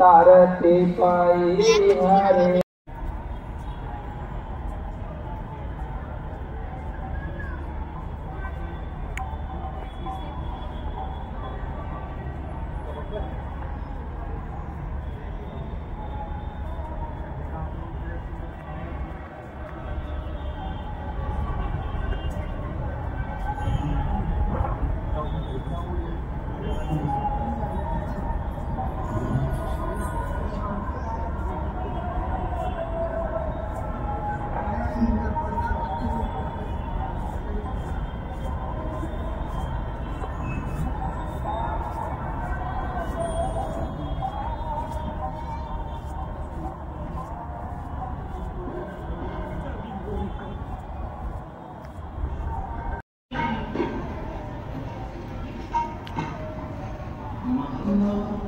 तारते पाई हरे окно.